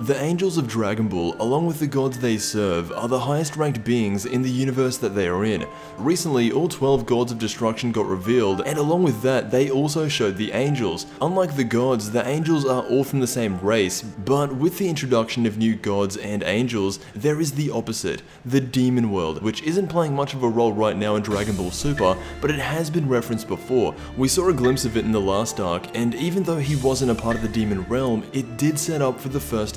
The Angels of Dragon Ball, along with the gods they serve, are the highest ranked beings in the universe that they are in. Recently, all 12 gods of destruction got revealed, and along with that, they also showed the angels. Unlike the gods, the angels are all from the same race, but with the introduction of new gods and angels, there is the opposite, the demon world, which isn't playing much of a role right now in Dragon Ball Super, but it has been referenced before. We saw a glimpse of it in the last arc, and even though he wasn't a part of the demon realm, it did set up for the first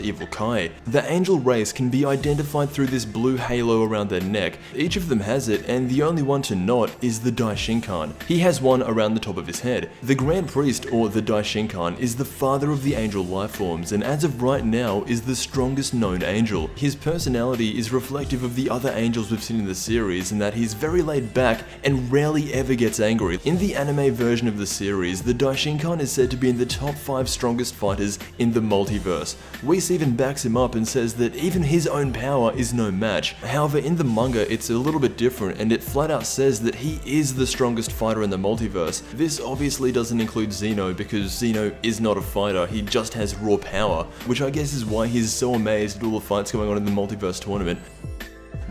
The angel race can be identified through this blue halo around their neck. Each of them has it, and the only one to not is the Daishinkan. He has one around the top of his head. The Grand Priest, or the Daishinkan, is the father of the angel lifeforms, and as of right now is the strongest known angel. His personality is reflective of the other angels we've seen in the series, in that he's very laid back and rarely ever gets angry. In the anime version of the series, the Daishinkan is said to be in the top 5 strongest fighters in the multiverse. Whis even backs him up and says that even his own power is no match. However, in the manga, it's a little bit different, and it flat out says that he is the strongest fighter in the multiverse. This obviously doesn't include Zeno, because Zeno is not a fighter, he just has raw power, which I guess is why he's so amazed at all the fights going on in the multiverse tournament.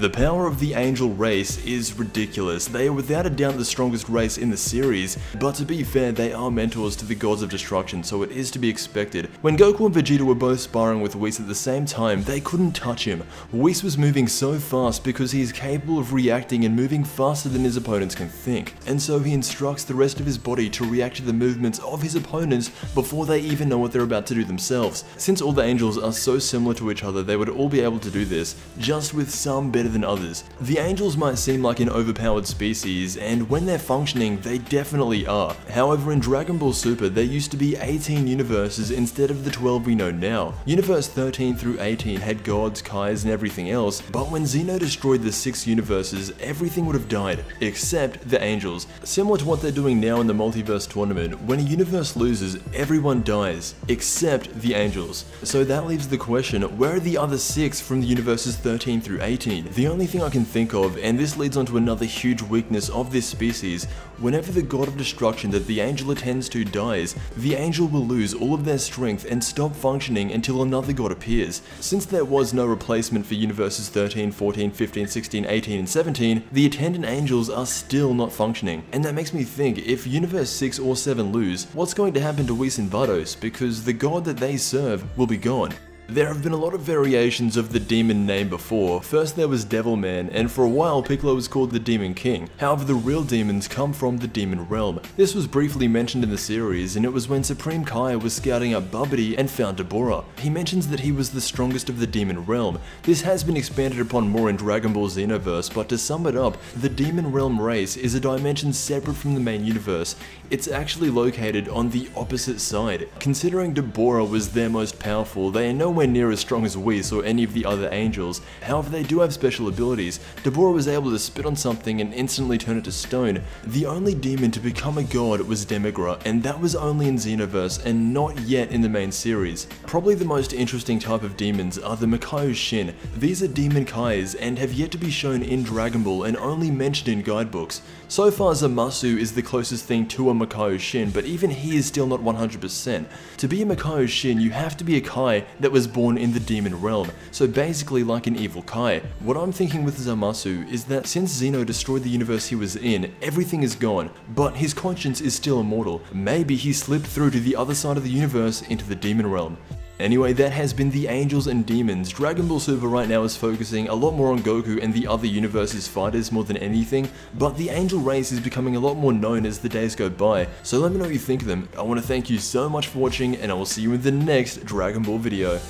The power of the angel race is ridiculous. They are without a doubt the strongest race in the series, but to be fair, they are mentors to the gods of destruction, so it is to be expected. When Goku and Vegeta were both sparring with Whis at the same time, they couldn't touch him. Whis was moving so fast because he is capable of reacting and moving faster than his opponents can think, and so he instructs the rest of his body to react to the movements of his opponents before they even know what they're about to do themselves. Since all the angels are so similar to each other, they would all be able to do this, just with some better than others. The angels might seem like an overpowered species, and when they're functioning, they definitely are. However, in Dragon Ball Super, there used to be 18 universes instead of the 12 we know now. Universe 13 through 18 had gods, kais, and everything else, but when Zeno destroyed the six universes, everything would have died, except the angels. Similar to what they're doing now in the multiverse tournament, when a universe loses, everyone dies, except the angels. So that leaves the question, where are the other six from the universes 13 through 18? The only thing I can think of, and this leads on to another huge weakness of this species, whenever the god of destruction that the angel attends to dies, the angel will lose all of their strength and stop functioning until another god appears. Since there was no replacement for universes 13, 14, 15, 16, 18, and 17, the attendant angels are still not functioning. And that makes me think, if universe 6 or 7 lose, what's going to happen to Whis and Vados, because the god that they serve will be gone. There have been a lot of variations of the demon name before. First there was Devilman, and for a while Piccolo was called the Demon King. However, the real demons come from the demon realm. This was briefly mentioned in the series, and it was when Supreme Kai was scouting out Babidi and found Dabura. He mentions that he was the strongest of the demon realm. This has been expanded upon more in Dragon Ball Xenoverse, but to sum it up, the demon realm race is a dimension separate from the main universe. It's actually located on the opposite side. Considering Dabura was their most powerful, they are nowhere near as strong as Whis or any of the other angels. However, they do have special abilities. Dabura was able to spit on something and instantly turn it to stone. The only demon to become a god was Demigra, and that was only in Xenoverse and not yet in the main series. Probably the most interesting type of demons are the Makaio Shin. These are demon kais and have yet to be shown in Dragon Ball and only mentioned in guidebooks. So far Zamasu is the closest thing to a Makaio Shin, but even he is still not 100%. To be a Makaio Shin, you have to be a Kai that was born in the demon realm, so basically like an evil Kai. What I'm thinking with Zamasu is that since Zeno destroyed the universe he was in, everything is gone, but his conscience is still immortal. Maybe he slipped through to the other side of the universe into the demon realm. Anyway, that has been the Angels and Demons. Dragon Ball Super right now is focusing a lot more on Goku and the other universe's fighters more than anything, but the Angel race is becoming a lot more known as the days go by, so let me know what you think of them. I want to thank you so much for watching, and I will see you in the next Dragon Ball video.